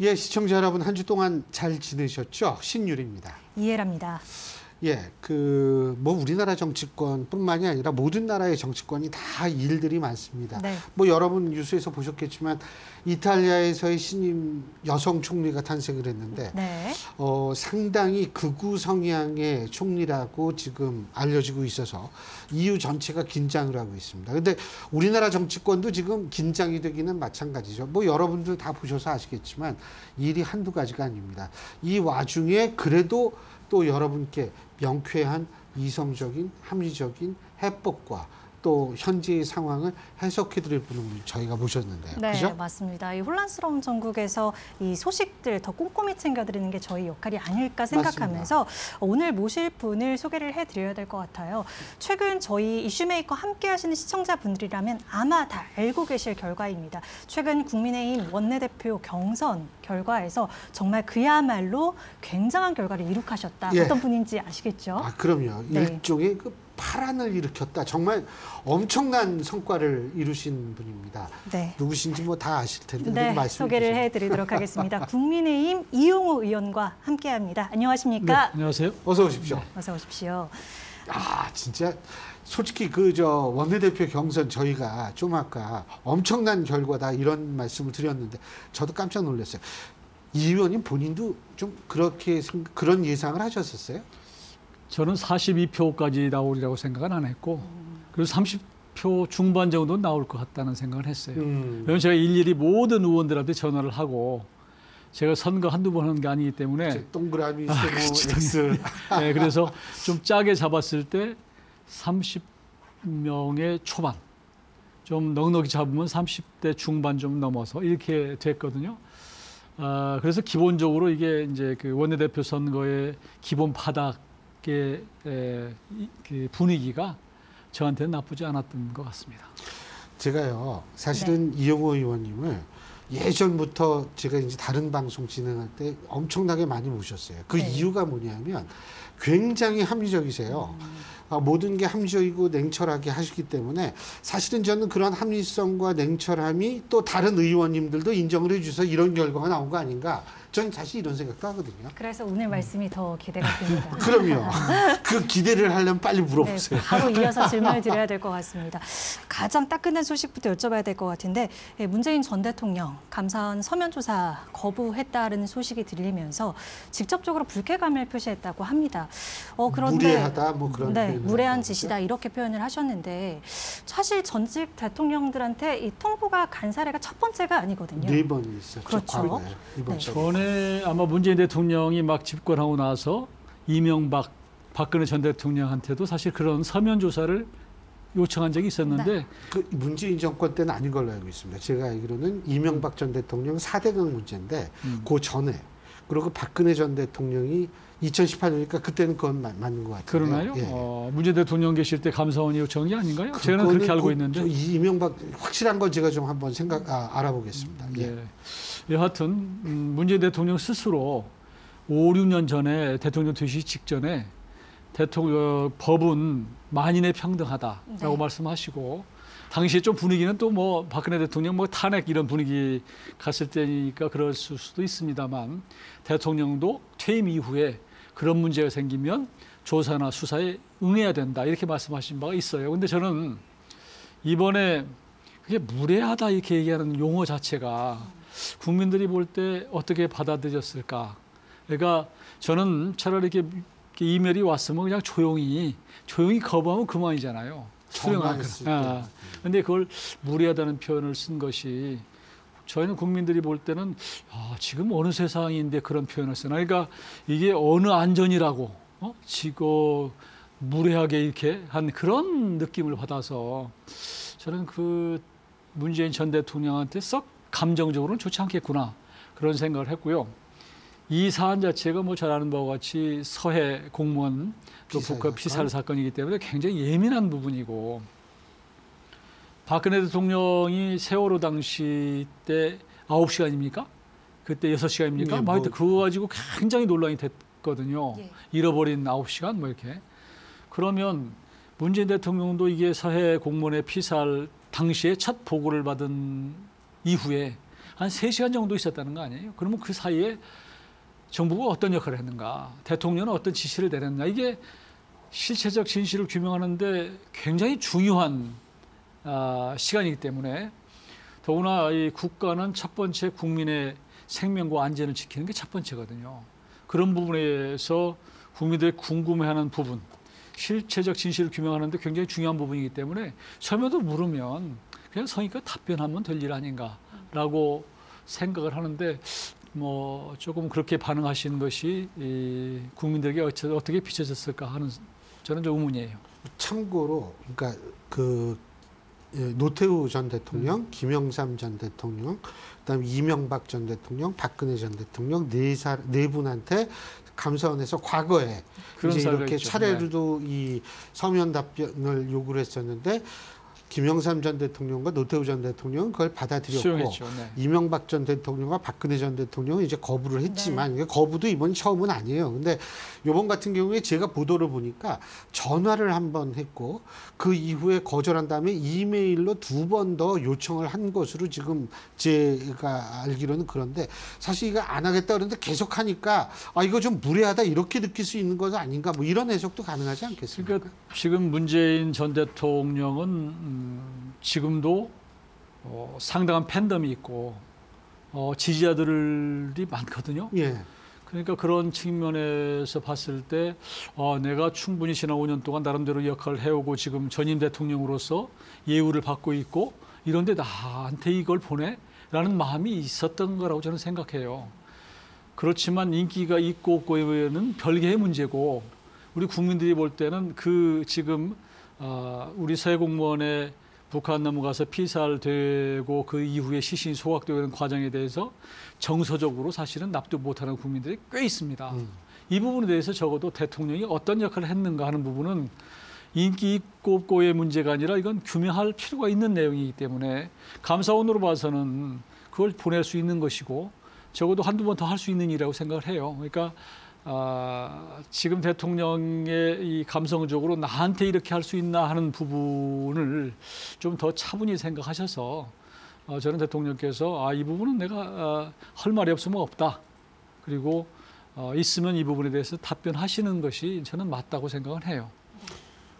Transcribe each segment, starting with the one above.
예, 시청자 여러분 한 주 동안 잘 지내셨죠? 신율입니다. 이해랍니다. 예, 그 뭐 우리나라 정치권뿐만이 아니라 모든 나라의 정치권이 다 일들이 많습니다. 네. 뭐 여러분 뉴스에서 보셨겠지만 이탈리아에서의 신임 여성 총리가 탄생을 했는데 네. 어, 상당히 극우 성향의 총리라고 지금 알려지고 있어서 EU 전체가 긴장을 하고 있습니다. 근데 우리나라 정치권도 지금 긴장이 되기는 마찬가지죠. 뭐 여러분들 다 보셔서 아시겠지만 일이 한두 가지가 아닙니다. 이 와중에 그래도 또 여러분께 명쾌한 이성적인 합리적인 해법과 또 현재의 상황을 해석해 드릴 분을 저희가 모셨는데요. 네, 그죠? 맞습니다. 이 혼란스러운 전국에서 이 소식들 더 꼼꼼히 챙겨 드리는 게 저희 역할이 아닐까 생각하면서 오늘 모실 분을 소개를 해 드려야 될 것 같아요. 최근 저희 이슈메이커 함께 하시는 시청자분들이라면 아마 다 알고 계실 결과입니다. 최근 국민의힘 원내대표 경선 결과에서 정말 그야말로 굉장한 결과를 이룩하셨다. 예. 어떤 분인지 아시겠죠? 아, 그럼요. 네. 일종의 그 파란을 일으켰다. 정말 엄청난 성과를 이루신 분입니다. 네. 누구신지 뭐 다 아실 텐데 네, 말씀 소개를 해드리도록 하겠습니다. 국민의힘 이용호 의원과 함께합니다. 안녕하십니까? 안녕하세요. 어서 오십시오. 어서 오십시오. 아 진짜 솔직히 그 저 원내대표 경선 저희가 좀 아까 엄청난 결과다 이런 말씀을 드렸는데 저도 깜짝 놀랐어요. 이 의원님 본인도 좀 그렇게 생- 그런 예상을 하셨었어요? 저는 42표까지 나오리라고 생각은 안 했고 그리고 30표 중반 정도 나올 것 같다는 생각을 했어요. 음. 왜냐면 제가 일일이 모든 의원들한테 전화를 하고 제가 선거 한두 번 하는 게 아니기 때문에 동그라미, 아, 세모. X. 네, 그래서 좀 짜게 잡았을 때 30명의 초반 좀 넉넉히 잡으면 30대 중반 좀 넘어서 이렇게 됐거든요. 아, 그래서 기본적으로 이게 이제 그 원내대표 선거의 기본 바닥 의 에, 이- 그 분위기가 저한테는 나쁘지 않았던 것 같습니다. 제가요 사실은 이용호 의원님을 예전부터 제가 이제 다른 방송 진행할 때 엄청나게 많이 모셨어요. 그 네. 이유가 뭐냐면 굉장히 합리적이세요. 아, 모든 게 합리적이고 냉철하게 하시기 때문에 사실은 저는 그런 합리성과 냉철함이 또 다른 의원님들도 인정을 해주셔서 이런 결과가 나온 거 아닌가. 저는 사실 이런 생각도 하거든요. 그래서 오늘 말씀이 더 기대가 됩니다. 그럼요. 그 기대를 하려면 빨리 물어보세요. 네, 바로 이어서 질문을 드려야 될 것 같습니다. 가장 따끈한 소식부터 여쭤봐야 될 것 같은데 예, 문재인 전 대통령 감사원 서면 조사 거부했다는 소식이 들리면서 직접적으로 불쾌감을 표시했다고 합니다. 어, 그런데 무례하다 뭐 그런 네, 무례한 하는 거죠. 짓이다 이렇게 표현을 하셨는데 사실 전직 대통령들한테 이 통보가 간 사례가 첫 번째가 아니거든요. 네 번 있었죠. 그렇죠. 네. 네. 전에 아마 문재인 대통령이 막 집권하고 나서 이명박 박근혜 전 대통령한테도 사실 그런 서면 조사를 요청한 적이 있었는데 그 문재인 정권 때는 아닌 걸로 알고 있습니다. 제가 알기로는 이명박 전 대통령 4대강 문제인데 음. 그 전에 그리고 박근혜 전 대통령이 2018년이니까 그때는 그건 맞, 맞는 것 같아요. 그러나요? 어, 문재인 대통령 계실 때 감사원이 요청한 게 아닌가요? 그 제가 그렇게 알고 있는데. 이명박 확실한 건 제가 좀 한번 생각 아, 알아보겠습니다. 예. 예. 여하튼 음, 문재인 대통령 스스로 5, 6년 전에 대통령 되시기 직전에 대통령 법은 만인의 평등하다라고 네. 말씀하시고 당시에 좀 분위기는 또 뭐 박근혜 대통령 뭐 탄핵 이런 분위기 갔을 때니까 그럴 수도 있습니다만 대통령도 퇴임 이후에 그런 문제가 생기면 조사나 수사에 응해야 된다 이렇게 말씀하신 바가 있어요. 근데 저는 이번에 그게 무례하다 이렇게 얘기하는 용어 자체가 국민들이 볼 때 어떻게 받아들였을까? 그러니까 저는 차라리 이렇게, 이메일이 왔으면 그냥 조용히 조용히 거부하면 그만이잖아요. 때. 아, 근데 그걸 무례하다는 표현을 쓴 것이 저희는 국민들이 볼 때는 아, 지금 어느 세상인데 그런 표현을 쓰나? 그러니까 이게 어느 안전이라고 어? 지고 무례하게 이렇게 한 그런 느낌을 받아서 저는 그 문재인 전 대통령한테 썩 감정적으로는 좋지 않겠구나 그런 생각을 했고요. 이 사안 자체가 뭐 잘 아는 바와 같이 서해 공무원 또 북한. 피살 사건이기 때문에 굉장히 예민한 부분이고 박근혜 대통령이 세월호 당시 때 9시간입니까? 그때 6시간입니까? 예, 막 뭐. 하여튼 그거 가지고 굉장히 논란이 됐거든요. 예. 잃어버린 9시간 뭐 이렇게. 그러면 문재인 대통령도 이게 서해 공무원의 피살 당시에 첫 보고를 받은 이후에 한 세시간 정도 있었다는 거 아니에요? 그러면 그 사이에 정부가 어떤 역할을 했는가, 대통령은 어떤 지시를 내렸는가, 이게 실체적 진실을 규명하는데 굉장히 중요한 아, 시간이기 때문에 더구나 이 국가는 첫 번째 국민의 생명과 안전을 지키는 게 첫 번째거든요. 그런 부분에서 국민들이 궁금해하는 부분, 실체적 진실을 규명하는데 굉장히 중요한 부분이기 때문에 서면으로 물으면 그냥 성의껏 답변하면 될 일 아닌가라고 생각을 하는데 뭐 조금 그렇게 반응하시는 것이 이 국민들에게 어떻게 비춰졌을까 하는 저는 좀 의문이에요. 참고로 그러니까 그 예, 노태우 전 대통령, 음. 김영삼 전 대통령, 그다음에 이명박 전 대통령, 박근혜 전 대통령 네사 네 분한테 감사원에서 과거에 이제 이렇게 있죠. 네. 차례로도 이 서면 답변을 요구를 했었는데 김영삼 전 대통령과 노태우 전 대통령은 그걸 받아들였고 수용했죠. 네. 이명박 전 대통령과 박근혜 전 대통령은 이제 거부를 네. 했지만 이게 거부도 이번 처음은 아니에요. 근데 요번 같은 경우에 제가 보도를 보니까 전화를 한 번 했고 그 이후에 거절한 다음에 이메일로 두 번 더 요청을 한 것으로 지금 제가 알기로는 그런데 사실 이거 안 하겠다 그러는데 계속 하니까 아 이거 좀 무례하다 이렇게 느낄 수 있는 것은 아닌가 뭐 이런 해석도 가능하지 않겠습니까? 그러니까 지금 문재인 전 대통령은 음, 지금도 어, 상당한 팬덤이 있고 어, 지지자들이 많거든요. 예. 그러니까 그런 측면에서 봤을 때 어, 내가 충분히 지난 5년 동안 나름대로 역할을 해오고 지금 전임 대통령으로서 예우를 받고 있고 이런데 나한테 이걸 보내라는 마음이 있었던 거라고 저는 생각해요. 그렇지만 인기가 있고 없고는 별개의 문제고 우리 국민들이 볼 때는 그 지금 어, 우리 새 공무원의 북한 넘어가서 피살되고 그 이후에 시신이 소각되는 과정에 대해서 정서적으로 사실은 납득 못하는 국민들이 꽤 있습니다. 음. 이 부분에 대해서 적어도 대통령이 어떤 역할을 했는가 하는 부분은 인기 있고 없고의 문제가 아니라 이건 규명할 필요가 있는 내용이기 때문에 감사원으로 봐서는 그걸 보낼 수 있는 것이고 적어도 한두 번 더 할 수 있는 일이라고 생각을 해요. 그러니까 아, 지금 대통령의 이 감성적으로 나한테 이렇게 할 수 있나 하는 부분을 좀 더 차분히 생각하셔서 어, 저는 대통령께서 아, 이 부분은 내가 아, 할 말이 없으면 없다. 그리고 어, 있으면 이 부분에 대해서 답변하시는 것이 저는 맞다고 생각을 해요.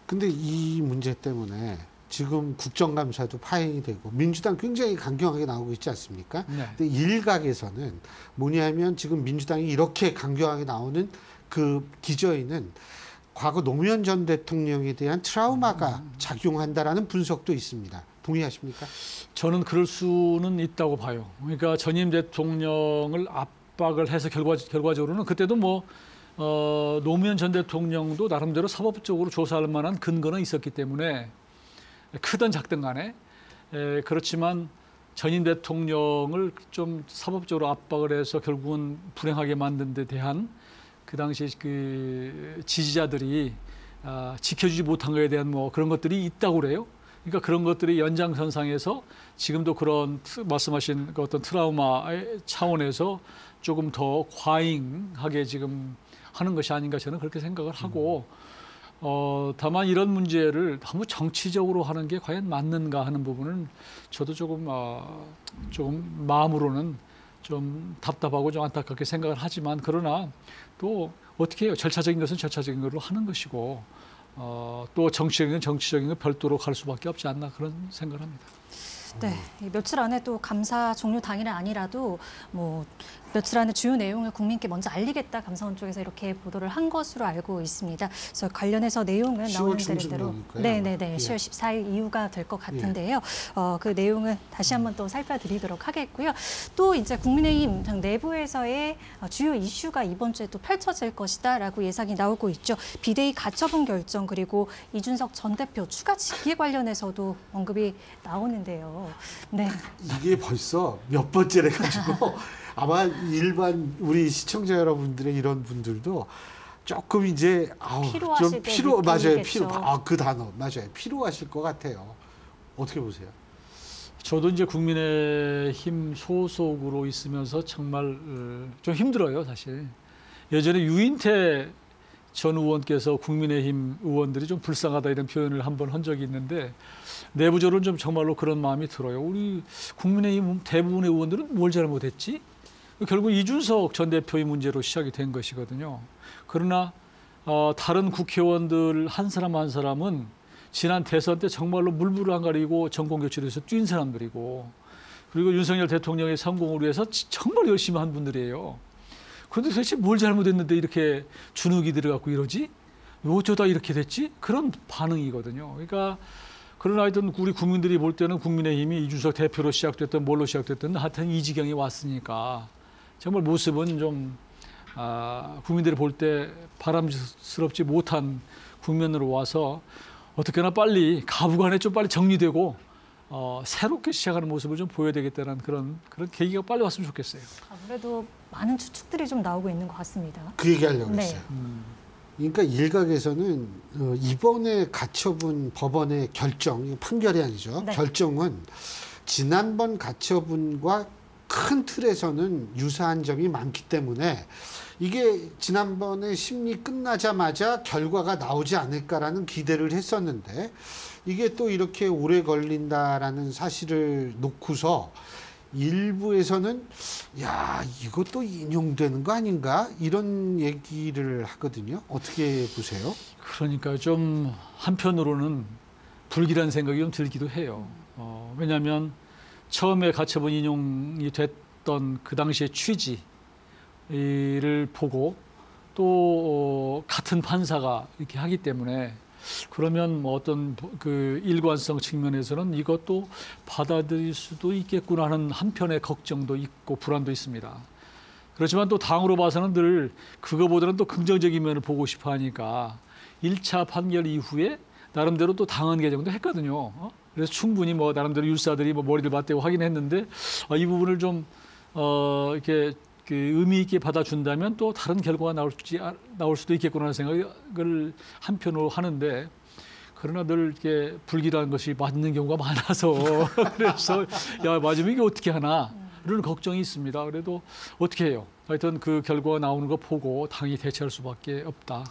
근데 이 문제 때문에 지금 국정감사도 파행이 되고 민주당 굉장히 강경하게 나오고 있지 않습니까? 네. 근데 일각에서는 뭐냐면 지금 민주당이 이렇게 강경하게 나오는 그 기저에는 과거 노무현 전 대통령에 대한 트라우마가 작용한다라는 분석도 있습니다. 동의하십니까? 저는 그럴 수는 있다고 봐요. 그러니까 전임 대통령을 압박을 해서 결과 결과적으로는 그때도 뭐 어, 노무현 전 대통령도 나름대로 사법적으로 조사할 만한 근거는 있었기 때문에 크든 작든 간에 에, 그렇지만 전임 대통령을 좀 사법적으로 압박을 해서 결국은 불행하게 만든 데 대한 그 당시 그 지지자들이 아, 지켜주지 못한 것에 대한 뭐 그런 것들이 있다고 그래요. 그러니까 그런 것들이 연장선상에서 지금도 그런 트- 말씀하신 그 어떤 트라우마의 차원에서 조금 더 과잉하게 지금 하는 것이 아닌가 저는 그렇게 생각을 하고 어, 다만 이런 문제를 너무 정치적으로 하는 게 과연 맞는가 하는 부분은 저도 조금 어, 조금 마음으로는 좀 답답하고 좀 안타깝게 생각을 하지만 그러나 또 어떻게 해요? 절차적인 것은 절차적인 걸로 하는 것이고 어, 또 정치적인 건 정치적인 건 별도로 갈 수밖에 없지 않나 그런 생각을 합니다. 네, 이 며칠 안에 또 감사 종료 당일은 아니라도 뭐 며칠 안에 주요 내용을 국민께 먼저 알리겠다 감사원 쪽에서 이렇게 보도를 한 것으로 알고 있습니다. 그래서 관련해서 내용은 10월 나오는 대로 중순이니까요, 네. 네, 네, 예. 10월 14일 이후가 될 것 같은데요. 어, 그 내용은 다시 한번 또 살펴드리도록 하겠고요. 또 이제 국민의힘 당 내부에서의 어, 주요 이슈가 이번 주에 또 펼쳐질 것이다라고 예상이 나오고 있죠. 비대위 가처분 결정 그리고 이준석 전 대표 추가 직위 관련해서도 언급이 나오는데요. 네. 이게 벌써 몇 번째래 가지고 아마 일반 우리 시청자 여러분들의 이런 분들도 조금 이제 아우 좀 피로 맞아요. 피로 아그 단어 맞아요 피로하실 것 같아요 어떻게 보세요? 저도 이제 국민의힘 소속으로 있으면서 정말 어, 좀 힘들어요, 사실. 예전에 유인태 전 의원께서 국민의힘 의원들이 좀 불쌍하다 이런 표현을 한 번 한 적이 있는데 내부적으로는 좀 정말로 그런 마음이 들어요. 우리 국민의힘 대부분의 의원들은 뭘 잘못했지? 결국 이준석 전 대표의 문제로 시작이 된 것이거든요. 그러나 어, 다른 국회의원들 한 사람 한 사람은 지난 대선 때 정말로 물불을 안 가리고 정권 교체에서 뛴 사람들이고 그리고 윤석열 대통령의 성공을 위해서 정말 열심히 한 분들이에요. 그런데 도대체 뭘 잘못했는데 이렇게 주눅이 들어갖고 이러지? 어쩌다 이렇게 됐지? 그런 반응이거든요. 그러니까 그러나 하여튼 우리 국민들이 볼 때는 국민의힘이 이준석 대표로 시작됐던 뭘로 시작됐든 하여튼 이 지경에 왔으니까 정말 모습은 좀 아, 국민들이 볼 때 바람스럽지 못한 국면으로 와서 어떻게나 빨리 가부간에 좀 빨리 정리되고 어, 새롭게 시작하는 모습을 좀 보여야 되겠다는 그런 그런 계기가 빨리 왔으면 좋겠어요. 아무래도 많은 추측들이 좀 나오고 있는 것 같습니다. 그 얘기하려고 네. 했어요. 음. 그러니까 일각에서는 어, 이번에 가처분 법원의 결정, 판결이 아니죠. 네. 결정은 지난번 가처분과 큰 틀에서는 유사한 점이 많기 때문에 이게 지난번에 심리 끝나자마자 결과가 나오지 않을까라는 기대를 했었는데 이게 또 이렇게 오래 걸린다라는 사실을 놓고서 일부에서는 야 이것도 인용되는 거 아닌가 이런 얘기를 하거든요. 어떻게 보세요? 그러니까 좀 한편으로는 불길한 생각이 좀 들기도 해요. 어, 왜냐하면 처음에 가처분 인용이 됐던 그 당시의 취지를 보고 또 어, 같은 판사가 이렇게 하기 때문에 그러면 뭐 어떤 그 일관성 측면에서는 이것도 받아들일 수도 있겠구나 하는 한편의 걱정도 있고 불안도 있습니다. 그렇지만 또 당으로 봐서는 늘 그거보다는 또 긍정적인 면을 보고 싶어 하니까 1차 판결 이후에 나름대로 또 당헌 개정도 했거든요. 어? 그래서 충분히 뭐 나름대로 율사들이 뭐 머리를 맞대고 하긴 했는데 어, 이 부분을 좀 어, 이렇게 그 의미 있게 받아준다면 또 다른 결과가 나올지 아, 나올 수도 있겠구나 하는 생각을 한편으로 하는데 그러나 늘 이렇게 불길한 것이 맞는 경우가 많아서 그래서 야 맞으면 이게 어떻게 하나 이런 걱정이 있습니다. 그래도 어떻게 해요? 하여튼 그 결과가 나오는 거 보고 당이 대처할 수밖에 없다.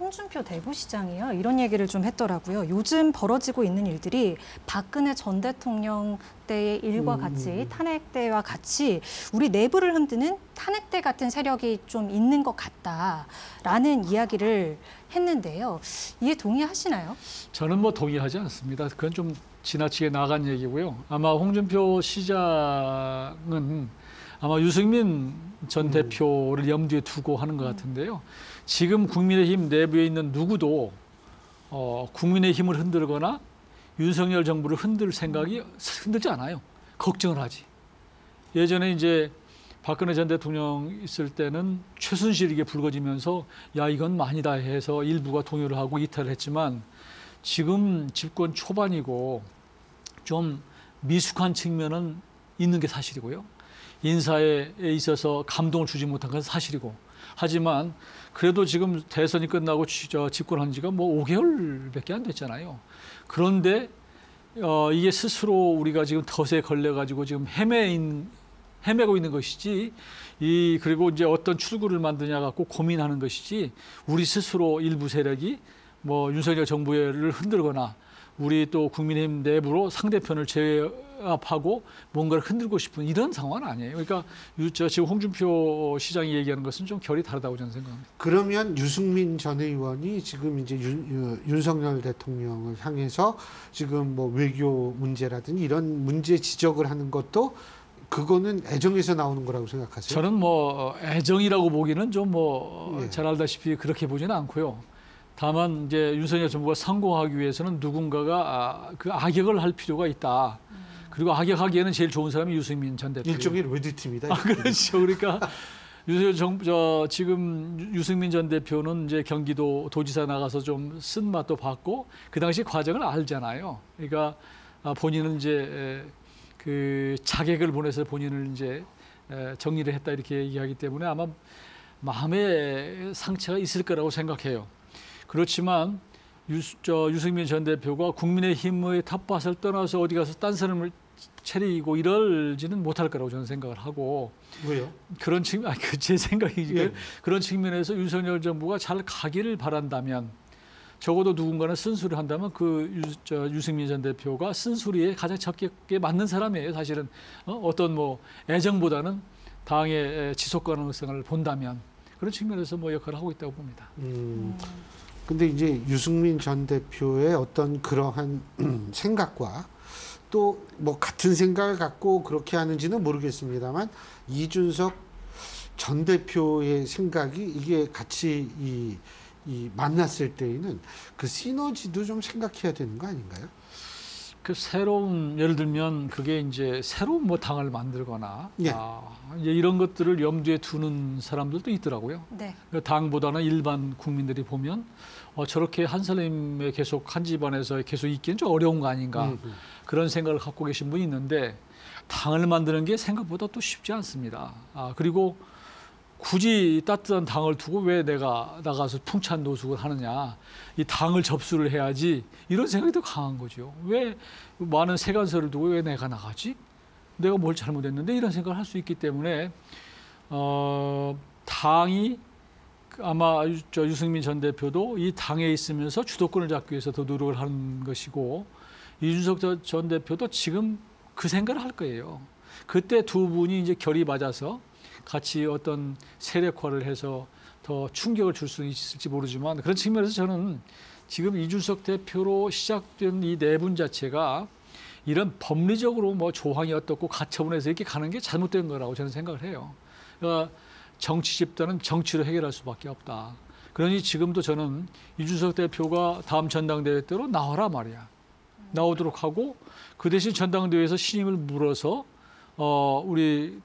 홍준표 대구시장이요 이런 얘기를 좀 했더라고요. 요즘 벌어지고 있는 일들이 박근혜 전 대통령 때의 일과 음, 같이 음. 탄핵 때와 같이 우리 내부를 흔드는 탄핵 때 같은 세력이 좀 있는 것 같다라는 이야기를 했는데요. 이에 동의하시나요? 저는 뭐 동의하지 않습니다. 그건 좀 지나치게 나간 얘기고요. 아마 홍준표 시장은 아마 유승민 전 음. 대표를 염두에 두고 하는 것 같은데요. 지금 국민의힘 내부에 있는 누구도 어, 국민의힘을 흔들거나 윤석열 정부를 흔들 생각이 흔들지 않아요. 걱정을 하지. 예전에 이제 박근혜 전 대통령 있을 때는 최순실에게 불거지면서 야 이건 많이다 해서 일부가 동요를 하고 이탈을 했지만 지금 집권 초반이고 좀 미숙한 측면은 있는 게 사실이고요. 인사에 있어서 감동을 주지 못한 건 사실이고 하지만 그래도 지금 대선이 끝나고 집권한 지가 뭐 5개월밖에 안 됐잖아요. 그런데 어, 이게 스스로 우리가 지금 덫에 걸려가지고 지금 헤매인 헤매고 있는 것이지 이 그리고 이제 어떤 출구를 만드냐 갖고 고민하는 것이지 우리 스스로 일부 세력이 뭐 윤석열 정부를 흔들거나 우리 또 국민의힘 내부로 상대편을 제압하고 뭔가를 흔들고 싶은 이런 상황은 아니에요. 그러니까 유- 저 지금 홍준표 시장이 얘기하는 것은 좀 결이 다르다고 저는 생각합니다. 그러면 유승민 전 의원이 지금 이제 윤, 유- 윤석열 대통령을 향해서 지금 뭐 외교 문제라든지 이런 문제 지적을 하는 것도 그거는 애정에서 나오는 거라고 생각하세요? 저는 뭐 애정이라고 보기는 좀뭐 예. 잘 알다시피 그렇게 보지는 않고요. 다만 이제 윤석열 정부가 성공하기 위해서는 누군가가 아, 그 악역을 할 필요가 있다. 그리고 악역하기에는 제일 좋은 사람이 유승민 전 대표. 일종의 레드팀이다. 아, 그렇죠. 그러니까 윤석열 정, 저 지금 유- 유승민 전 대표는 이제 경기도 도지사 나가서 좀 쓴맛도 봤고 그 당시 과정을 알잖아요. 그러니까 아, 본인은 이제 에, 그 자객을 보내서 본인을 이제 에, 정리를 했다 이렇게 얘기하기 때문에 아마 마음에 상처가 있을 거라고 생각해요. 그렇지만 유, 저 유승민 전 대표가 국민의힘의 텃밭을 떠나서 어디 가서 딴 사람을 차리고 이럴지는 못할 거라고 저는 생각을 하고 왜요? 그런 측면, 아니, 그제 생각이 예. 그런 측면에서 윤석열 정부가 잘 가기를 바란다면 적어도 누군가는 쓴소리 한다면 그 유, 저, 유승민 전 대표가 쓴소리에 가장 적게 맞는 사람이에요. 사실은 어? 어떤 뭐 애정보다는 당의 지속 가능성을 본다면 그런 측면에서 뭐 역할을 하고 있다고 봅니다. 음. 근데 이제 유승민 전 대표의 어떤 그러한 생각과 또 뭐 같은 생각을 갖고 그렇게 하는지는 모르겠습니다만 이준석 전 대표의 생각이 이게 같이 이, 이 만났을 때에는 그 시너지도 좀 생각해야 되는 거 아닌가요? 그 새로운 예를 들면 그게 이제 새로운 뭐 당을 만들거나 예. 아, 이제 이런 것들을 염두에 두는 사람들도 있더라고요. 네. 그 당보다는 일반 국민들이 보면 어, 저렇게 한 사람에 계속 한 집안에서 계속 있기는 좀 어려운 거 아닌가 음, 음. 그런 생각을 갖고 계신 분이 있는데 당을 만드는 게 생각보다 또 쉽지 않습니다. 아, 그리고 굳이 따뜻한 당을 두고 왜 내가 나가서 풍찬 노숙을 하느냐. 이 당을 접수를 해야지. 이런 생각이 더 강한 거죠. 왜 많은 세간서를 두고 왜 내가 나가지? 내가 뭘 잘못했는데 이런 생각을 할 수 있기 때문에 어, 당이 그 아마 유- 저 유승민 전 대표도 이 당에 있으면서 주도권을 잡기 위해서 더 노력을 하는 것이고 이준석 저- 전 대표도 지금 그 생각을 할 거예요. 그때 두 분이 이제 결이 맞아서 같이 어떤 세력화를 해서 더 충격을 줄 수 있을지 모르지만 그런 측면에서 저는 지금 이준석 대표로 시작된 이 내분 자체가 이런 법리적으로 뭐 조항이 어떻고 가처분해서 이렇게 가는 게 잘못된 거라고 저는 생각을 해요. 그러니까 정치 집단은 정치로 해결할 수밖에 없다. 그러니 지금도 저는 이준석 대표가 다음 전당대회 때로 나와라 말이야. 나오도록 하고 그 대신 전당대회에서 신임을 물어서 어 우리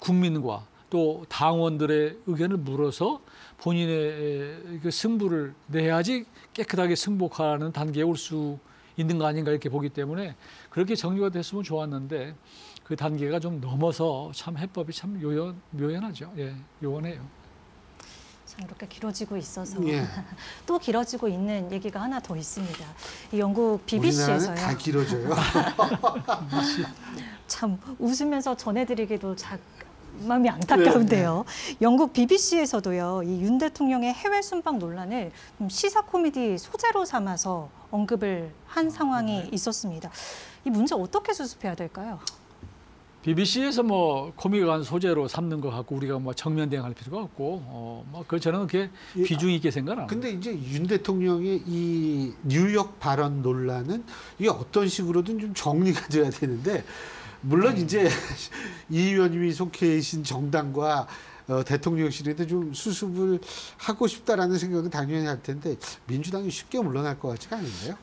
국민과 또 당원들의 의견을 물어서 본인의 그 승부를 내야지 깨끗하게 승복하는 단계에 올 수 있는 거 아닌가 이렇게 보기 때문에 그렇게 정리가 됐으면 좋았는데 그 단계가 좀 넘어서 참 해법이 참 요연 묘연하죠. 예, 요원해요. 참 이렇게 길어지고 있어서 예. 또 길어지고 있는 얘기가 하나 더 있습니다. 이 영국 BBC에서요. 다 길어져요. 참 웃으면서 전해드리기도 자, 마음이 안타까운데요. 영국 BBC에서도요, 이 윤 대통령의 해외 순방 논란을 좀 시사 코미디 소재로 삼아서 언급을 한 상황이 있었습니다. 이 문제 어떻게 수습해야 될까요? BBC에서 뭐 코믹한 소재로 삼는 거 갖고 우리가 뭐 정면 대응할 필요가 없고 어, 뭐그 저는 그게 예, 비중 있게 생각 안 합니다. 근데 이제 윤 대통령의 이 뉴욕 발언 논란은 이게 어떤 식으로든 좀 정리가 돼야 되는데 물론 이제 이 의원님이 속해 계신 정당과 어, 대통령실에도 좀 수습을 하고 싶다라는 생각은 당연히 할 텐데 민주당이 쉽게 물러날 것 같지가 않은데요.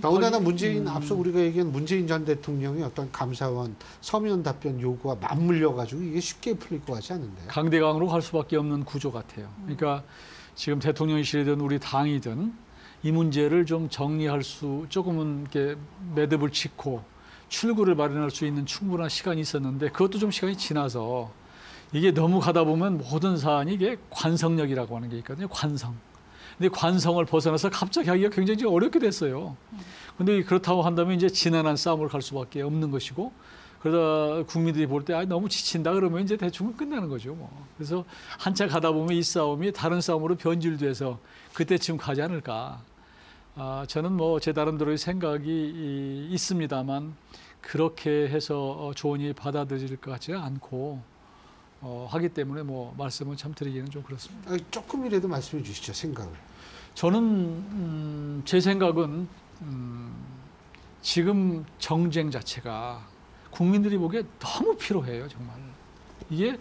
더군다나 문재인 음, 앞서 우리가 얘기한 문재인 전 대통령의 어떤 감사원 서면 답변 요구와 맞물려 가지고 이게 쉽게 풀릴 것 같지 않은데요. 강대강으로 갈 수밖에 없는 구조 같아요. 그러니까 지금 대통령실이든 우리 당이든 이 문제를 좀 정리할 수 조금은 이렇게 매듭을 짓고 출구를 마련할 수 있는 충분한 시간이 있었는데 그것도 좀 시간이 지나서 이게 너무 가다 보면 모든 사안이 이게 관성력이라고 하는 게 있거든요. 관성. 근데 관성을 벗어나서 갑자기 하기가 굉장히 좀 어렵게 됐어요. 근데 그렇다고 한다면 이제 지난한 싸움을 갈 수밖에 없는 것이고 그러다 국민들이 볼 때 아, 너무 지친다 그러면 이제 대충 끝나는 거죠. 뭐. 그래서 한참 가다 보면 이 싸움이 다른 싸움으로 변질돼서 그때쯤 가지 않을까. 아, 저는 뭐 제 나름대로의 생각이 이, 있습니다만 그렇게 해서 어, 조언이 받아들일 것 같지가 않고 어, 하기 때문에 뭐 말씀을 참 드리기는 좀 그렇습니다. 아니, 조금이라도 말씀해 주시죠 생각을. 저는 음, 제 생각은 음, 지금 정쟁 자체가 국민들이 보기에 너무 필요해요 정말 이게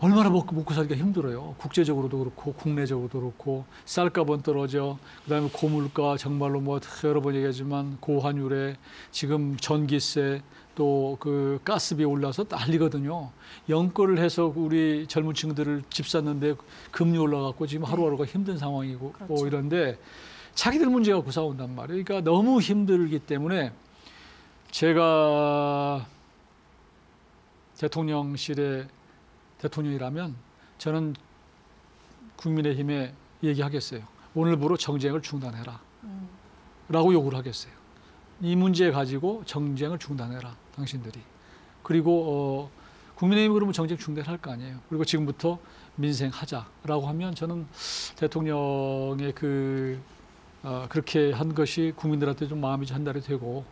얼마나 먹고, 먹고 살기가 힘들어요 국제적으로도 그렇고 국내적으로도 그렇고 쌀값은 떨어져 그다음에 고물가 정말로 뭐 여러 번 얘기하지만 고환율에 지금 전기세 또 그 가스비 올라서 난리거든요 연거를 해서 우리 젊은 친구들을 집 샀는데 금리 올라갔고 지금 하루하루가 힘든 상황이고 그렇죠. 뭐 이런데 자기들 문제 갖고 싸운단 말이에요. 그러니까 너무 힘들기 때문에 제가 대통령실의 대통령이라면 저는 국민의힘에 얘기하겠어요. 오늘부로 정쟁을 중단해라. 음. 라고 요구를 하겠어요. 이 문제 가지고 정쟁을 중단해라. 당신들이. 그리고 어, 국민의힘이 그러면 정쟁 중단할 거 아니에요. 그리고 지금부터 민생 하자라고 하면 저는 대통령의 그 어, 그렇게 한 것이 국민들한테 좀 마음이 전달이 되고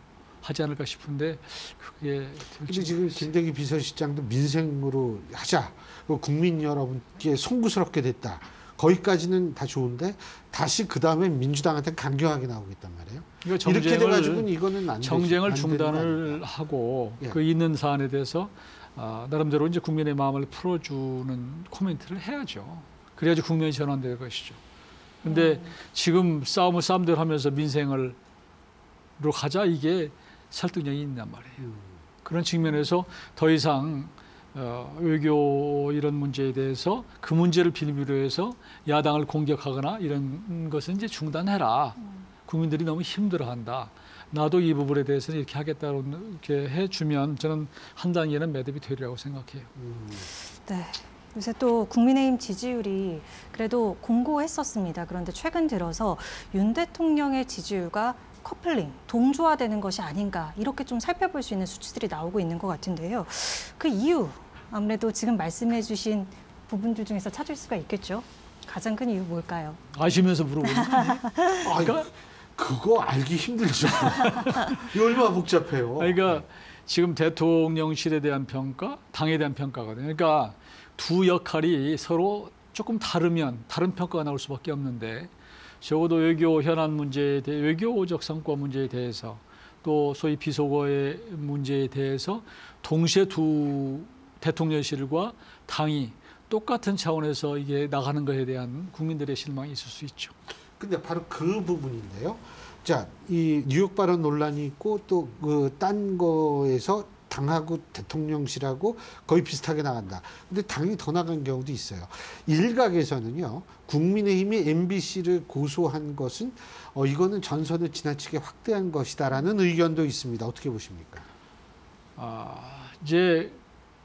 하지 않을까 싶은데 그게 근데 지금 김대기 비서실장도 민생으로 하자. 그 국민 여러분께 송구스럽게 됐다. 거기까지는 다 좋은데 다시 그 다음에 민주당한테 강경하게 나오겠단 말이에요. 그러니까 이렇게 돼가지고는 이거는 안 되지. 정쟁을 안 되는 거 중단을? 하고 예. 그 있는 사안에 대해서 아, 나름대로 이제 국민의 마음을 풀어주는 코멘트를 해야죠. 그래야지 국면이 전환될 것이죠. 근데 음. 지금 싸움을 싸움대로 하면서 민생을 로 가자 이게 설득력이 있단 말이에요. 음. 그런 측면에서 더 이상 어, 외교 이런 문제에 대해서 그 문제를 빌미로 해서 야당을 공격하거나 이런 것은 이제 중단해라. 국민들이 너무 힘들어한다. 나도 이 부분에 대해서는 이렇게 하겠다고 이렇게 해주면 저는 한 단계는 매듭이 되리라고 생각해요. 음. 네. 요새 또 국민의힘 지지율이 그래도 공고했었습니다. 그런데 최근 들어서 윤 대통령의 지지율과 커플링, 동조화되는 것이 아닌가 이렇게 좀 살펴볼 수 있는 수치들이 나오고 있는 것 같은데요. 그 이유 아무래도 지금 말씀해 주신 부분들 중에서 찾을 수가 있겠죠. 가장 큰 이유 뭘까요? 아시면서 물어보는 아, 그러니까- 그거 알기 힘들죠. 이거 얼마나 복잡해요. 그러니까 지금 대통령실에 대한 평가, 당에 대한 평가거든요. 그러니까 두 역할이 서로 조금 다르면 다른 평가가 나올 수밖에 없는데 적어도 외교 현안 문제에 대해 외교적 성과 문제에 대해서 또 소위 비속어의 문제에 대해서 동시에 두 대통령실과 당이 똑같은 차원에서 이게 나가는 것에 대한 국민들의 실망이 있을 수 있죠. 근데 바로 그 부분인데요. 자, 이 뉴욕 발언 논란이 있고 또 그 딴 거에서 당하고 대통령실하고 거의 비슷하게 나간다. 근데 당이 더 나간 경우도 있어요. 일각에서는요, 국민의힘이 MBC를 고소한 것은 어, 이거는 전선을 지나치게 확대한 것이다라는 의견도 있습니다. 어떻게 보십니까? 아, 이제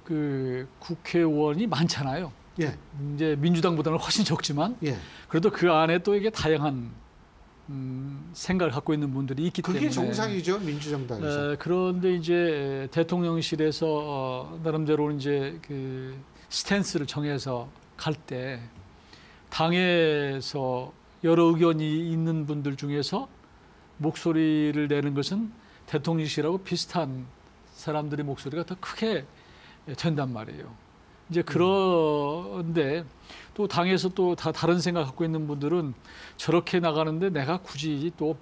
그 국회의원이 많잖아요. 예, 이제 민주당보다는 훨씬 적지만 예. 그래도 그 안에 또 이게 다양한 음, 생각을 갖고 있는 분들이 있기 그게 때문에 정상이죠 민주정당에서. 에, 그런데 이제 대통령실에서 어, 나름대로 이제 그 스탠스를 정해서 갈 때 당에서 여러 의견이 있는 분들 중에서 목소리를 내는 것은 대통령실하고 비슷한 사람들의 목소리가 더 크게 된단 말이에요. 이제 그런데 또 당에서 또 다 다른 생각 갖고 있는 분들은 저렇게 나가는데 내가 굳이 또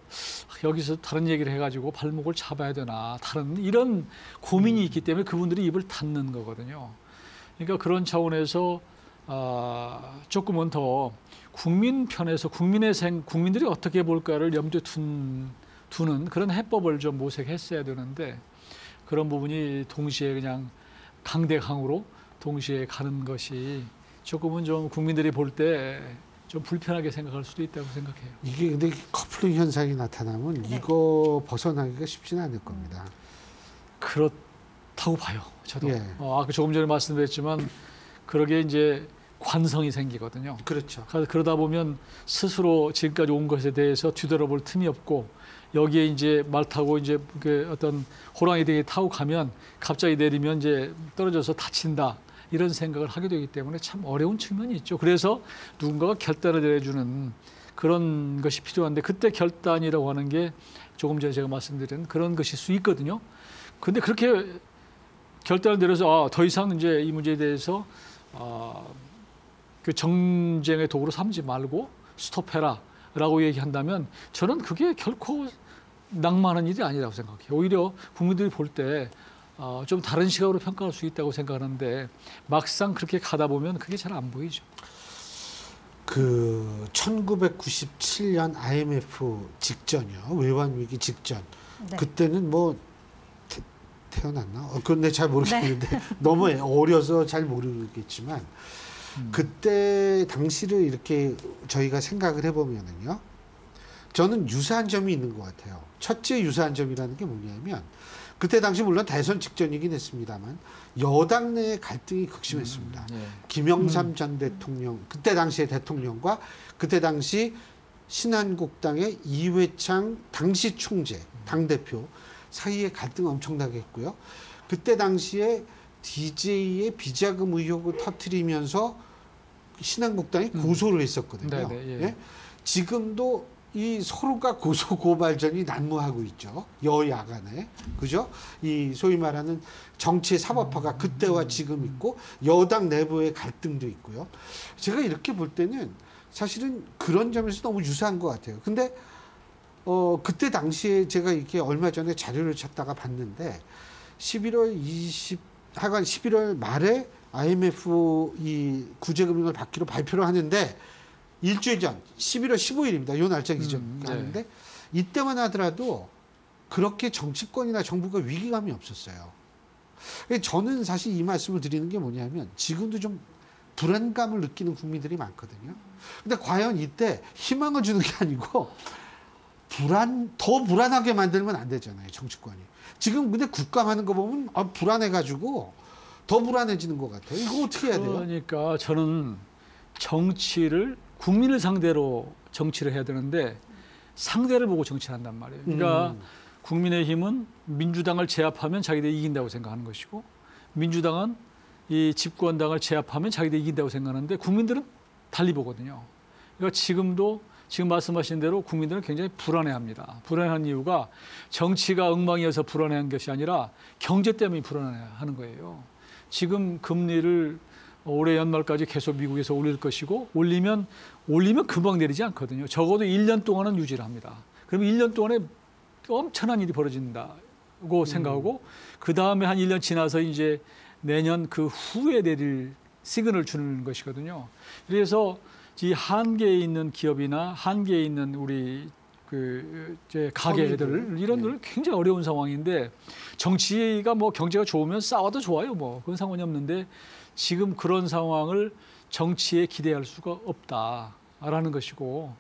여기서 다른 얘기를 해가지고 발목을 잡아야 되나 다른 이런 고민이 있기 때문에 그분들이 입을 닫는 거거든요. 그러니까 그런 차원에서 아, 조금은 더 국민 편에서 국민의 생 국민들이 어떻게 볼까를 염두에 둔, 두는 그런 해법을 좀 모색했어야 되는데 그런 부분이 동시에 그냥 강대강으로 동시에 가는 것이 조금은 좀 국민들이 볼 때 좀 불편하게 생각할 수도 있다고 생각해요. 이게 근데 커플링 현상이 나타나면 네. 이거 벗어나기가 쉽지는 않을 겁니다. 그렇다고 봐요. 저도 예. 어, 아까 조금 전에 말씀드렸지만 그러게 이제 관성이 생기거든요. 그렇죠. 그- 그러다 보면 스스로 지금까지 온 것에 대해서 뒤돌아볼 틈이 없고 여기에 이제 말 타고 이제 그 어떤 호랑이 등에 타고 가면 갑자기 내리면 이제 떨어져서 다친다 이런 생각을 하게 되기 때문에 참 어려운 측면이 있죠. 그래서 누군가가 결단을 내려주는 그런 것이 필요한데 그때 결단이라고 하는 게 조금 전에 제가 말씀드린 그런 것일 수 있거든요. 근데 그렇게 결단을 내려서 아, 더 이상 이제 이 문제에 대해서 아, 그 정쟁의 도구로 삼지 말고 스톱해라 라고 얘기한다면 저는 그게 결코 낭만한 일이 아니라고 생각해요. 오히려 국민들이 볼 때 어, 좀 다른 시각으로 평가할 수 있다고 생각하는데 막상 그렇게 가다 보면 그게 잘 안 보이죠. 그 1997년 IMF 직전이요. 외환 위기 직전. 네. 그때는 뭐 태, 태어났나? 어, 그건 내가 잘 모르겠는데 네. 너무 어려서 잘 모르겠지만 음. 그때 당시를 이렇게 저희가 생각을 해보면은요. 저는 유사한 점이 있는 것 같아요. 첫째 유사한 점이라는 게 뭐냐면 그때 당시 물론 대선 직전이긴 했습니다만 여당 내 갈등이 극심했습니다. 예. 김영삼 전 대통령 그때 당시의 대통령과 그때 당시 신한국당의 이회창 당시 총재, 당 대표 사이에 갈등 엄청나게 했고요. 그때 당시에 DJ의 비자금 의혹을 터트리면서 신한국당이 고소를 했었거든요. 음. 네네, 예. 예? 지금도 이 서로가 고소 고발전이 난무하고 있죠. 여야 간에. 그죠? 이 소위 말하는 정치 사법화가 그때와 지금 있고 여당 내부의 갈등도 있고요. 제가 이렇게 볼 때는 사실은 그런 점에서 너무 유사한 것 같아요. 근데 어 그때 당시에 제가 이렇게 얼마 전에 자료를 찾다가 봤는데 11월 20 하여간 11월 말에 IMF 이 구제금융을 받기로 발표를 하는데 일주일 전 11월 15일입니다. 요 날짜 기준 음, 네. 하는데 이때만 하더라도 그렇게 정치권이나 정부가 위기감이 없었어요. 그래서 저는 사실 이 말씀을 드리는 게 뭐냐면 지금도 좀 불안감을 느끼는 국민들이 많거든요. 근데 과연 이때 희망을 주는 게 아니고 불안 더 불안하게 만들면 안 되잖아요 정치권이 지금 근데 국감하는 거 보면 아, 불안해가지고 더 불안해지는 것 같아요 이거 어떻게 해야 돼요? 그러니까 저는 정치를 국민을 상대로 정치를 해야 되는데 상대를 보고 정치를 한단 말이에요. 그러니까 음. 국민의힘은 민주당을 제압하면 자기들이 이긴다고 생각하는 것이고 민주당은 이 집권당을 제압하면 자기들이 이긴다고 생각하는데 국민들은 달리 보거든요. 그러니까 지금도 지금 말씀하신 대로 국민들은 굉장히 불안해합니다. 불안한 이유가 정치가 엉망이어서 불안해한 것이 아니라 경제 때문에 불안해하는 거예요. 지금 금리를 올해 연말까지 계속 미국에서 올릴 것이고 올리면 올리면 금방 내리지 않거든요. 적어도 1년 동안은 유지를 합니다. 그러면 1년 동안에 엄청난 일이 벌어진다고 생각하고 그 다음에 한 1년 지나서 이제 내년 그 후에 내릴 시그널을 주는 것이거든요. 그래서 이 한계에 있는 기업이나 한계에 있는 우리 그 이제 가게들. 이런 네. 들 굉장히 어려운 상황인데 정치가 뭐 경제가 좋으면 싸워도 좋아요 뭐 그건 상관이 없는데 지금 그런 상황을 정치에 기대할 수가 없다라는 것이고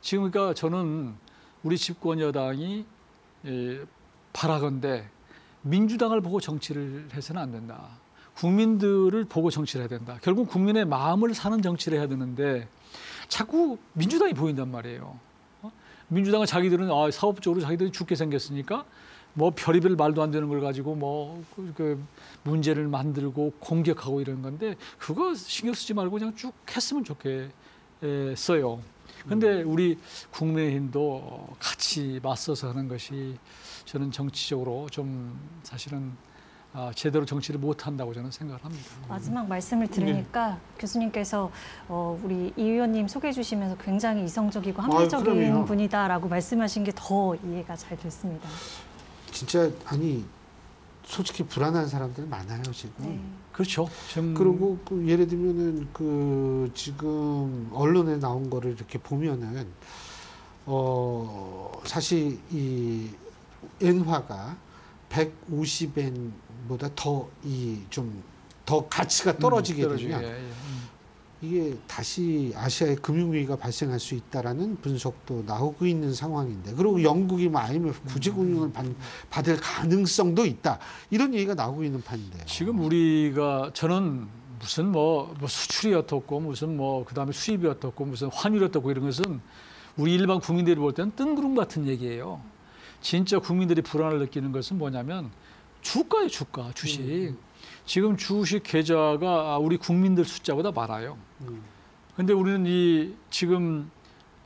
지금 그러니까 저는 우리 집권 여당이 예, 바라건대 민주당을 보고 정치를 해서는 안 된다. 국민들을 보고 정치를 해야 된다. 결국 국민의 마음을 사는 정치를 해야 되는데 자꾸 민주당이 보인단 말이에요. 어? 민주당은 자기들은 아, 사업적으로 자기들이 죽게 생겼으니까 뭐 별의별 말도 안 되는 걸 가지고 뭐그 그 문제를 만들고 공격하고 이런 건데 그거 신경 쓰지 말고 그냥 쭉 했으면 좋겠어요. 근데 우리 국민의힘도 같이 맞서서 하는 것이 저는 정치적으로 좀 사실은 아, 제대로 정치를 못 한다고 저는 생각을 합니다. 마지막 말씀을 들으니까 교수님께서 어, 우리 이 의원님 소개해 주시면서 굉장히 이성적이고 아유, 합리적인 그럼요. 분이다라고 말씀하신 게 더 이해가 잘 됐습니다. 진짜 아니 솔직히 불안한 사람들 많아요 지금 네. 그렇죠. 지금 그리고 그 예를 들면은 그 지금 언론에 나온 거를 이렇게 보면은 어 사실 이 엔화가 150엔보다 더 이 좀 더 가치가 떨어지게 음, 떨어지게, 되면 예, 예. 음. 이게 다시 아시아에 금융위기가 발생할 수 있다라는 분석도 나오고 있는 상황인데 그리고 영국이 뭐 IMF 구제금융을 받, 받을 가능성도 있다 이런 얘기가 나오고 있는 판인데요. 지금 우리가 저는 무슨 뭐, 뭐 수출이 어떻고 무슨 뭐 그다음에 수입이 어떻고 무슨 환율이 어떻고 이런 것은 우리 일반 국민들이 볼 때는 뜬구름 같은 얘기예요. 진짜 국민들이 불안을 느끼는 것은 뭐냐면 주가예요, 주가, 주식. 음. 지금 주식 계좌가 우리 국민들 숫자보다 많아요. 음. 근데 우리는 이 지금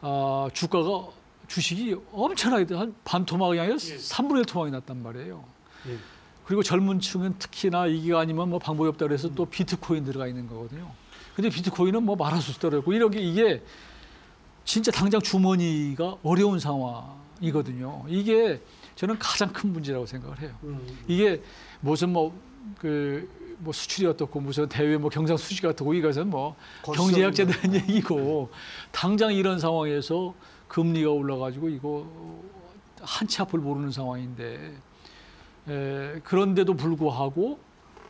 아, 주가가 주식이 엄청나게 한 반토막이 아니라 삼분의 1 토막이 났단 말이에요. 예. 그리고 젊은 층은 특히나 이게 아니면 뭐 방법이 없다 그래서 또 비트코인 들어가 있는 거거든요. 근데 비트코인은 뭐 말할 수 없더라고. 이렇게 이게 진짜 당장 주머니가 어려운 상황이거든요. 이게 저는 가장 큰 문제라고 생각을 해요. 음. 이게 무슨 뭐 그 뭐 수출이 어떻고 무슨 대외 뭐 경상 수지가 어떻고 이것은 뭐 경제학자 대한 얘기고 당장 이런 상황에서 금리가 올라가지고 이거 한치 앞을 모르는 상황인데 에, 그런데도 불구하고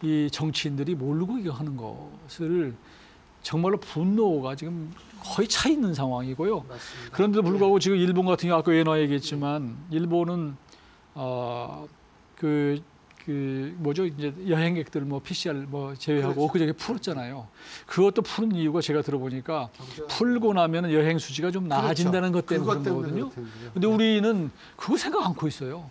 이 정치인들이 모르고 이거 하는 것을 정말로 분노가 지금 거의 차 있는 상황이고요. 맞습니다. 그런데도 불구하고 지금 일본 같은 경우 아까 예나 얘기했지만 일본은 어, 그 그 뭐죠 이제 여행객들 뭐 PCR 뭐 제외하고 그렇죠. 그저께 풀었잖아요. 그것도 푸는 이유가 제가 들어보니까 풀고 나면 여행 수지가 좀 나아진다는 것 때문에 그렇죠. 그런 때문에 거거든요. 근데 거죠. 우리는 그거 생각 않고 있어요.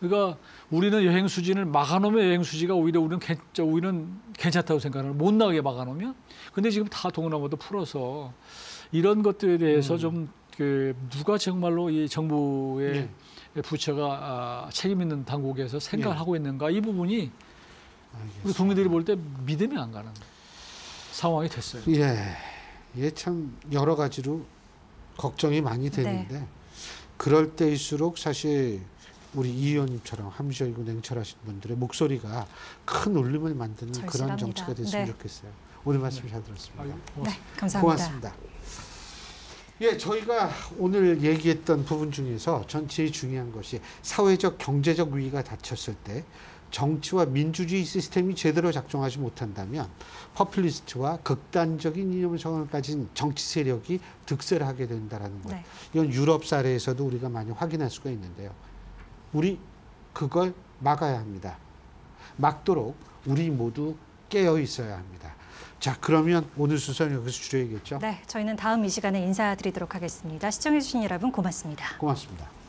그러니까 우리는 여행 수진을 막아놓으면 여행 수지가 오히려 우리는 괜, 저 우리는 괜찮다고 생각하는 못 나가게 막아놓으면. 근데 지금 다 동남아도 풀어서 이런 것들에 대해서 음. 좀그 누가 정말로 이 정부의 예. 부처가 아, 책임 있는 당국에서 생각을 예. 하고 있는가 이 부분이 우리 알겠습니다. 국민들이 볼 때 믿음이 안 가는 상황이 됐어요. 예, 예, 참 여러 가지로 걱정이 많이 되는데 네. 그럴 때일수록 사실 우리 이 의원님처럼 합리적이고 냉철하신 분들의 목소리가 큰 울림을 만드는 그런 절실합니다. 정치가 됐으면 네. 좋겠어요. 오늘 말씀 잘 들었습니다. 아유, 네, 감사합니다. 고맙습니다. 예, 저희가 오늘 얘기했던 부분 중에서 전 제일 중요한 것이 사회적 경제적 위기가 닥쳤을 때 정치와 민주주의 시스템이 제대로 작동하지 못한다면 퍼퓰리스트와 극단적인 이념성을 가진 정치 세력이 득세를 하게 된다라는 것. 네. 이건 유럽 사례에서도 우리가 많이 확인할 수가 있는데요. 우리 그걸 막아야 합니다. 막도록 우리 모두 깨어 있어야 합니다. 자, 그러면 오늘 수사는 여기서 줄여야겠죠? 네, 저희는 다음 이 시간에 인사드리도록 하겠습니다. 시청해주신 여러분 고맙습니다. 고맙습니다.